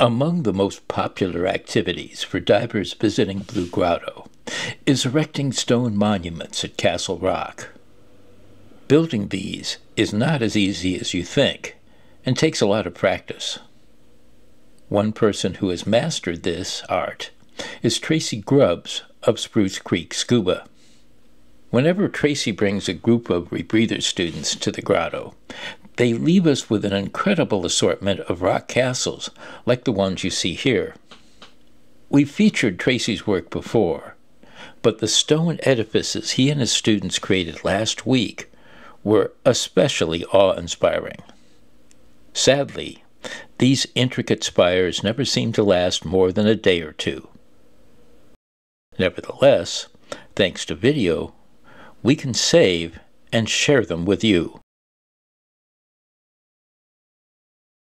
Among the most popular activities for divers visiting Blue Grotto is erecting stone monuments at Castle Rock. Building these is not as easy as you think and takes a lot of practice. One person who has mastered this art is Tracy Grubbs of Spruce Creek Scuba. Whenever Tracy brings a group of rebreather students to the grotto, they leave us with an incredible assortment of rock castles, like the ones you see here. We've featured Tracy's work before, but the stone edifices he and his students created last week were especially awe inspiring. Sadly, these intricate spires never seem to last more than a day or two. Nevertheless, thanks to video, we can save and share them with you.